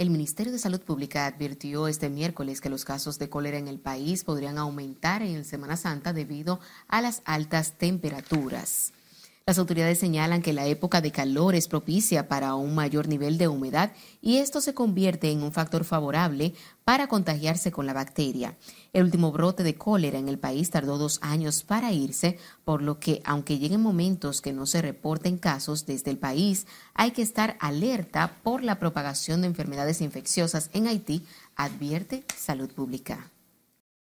El Ministerio de Salud Pública advirtió este miércoles que los casos de cólera en el país podrían aumentar en Semana Santa debido a las altas temperaturas. Las autoridades señalan que la época de calor es propicia para un mayor nivel de humedad y esto se convierte en un factor favorable para contagiarse con la bacteria. El último brote de cólera en el país tardó dos años para irse, por lo que aunque lleguen momentos que no se reporten casos desde el país, hay que estar alerta por la propagación de enfermedades infecciosas en Haití, advierte Salud Pública.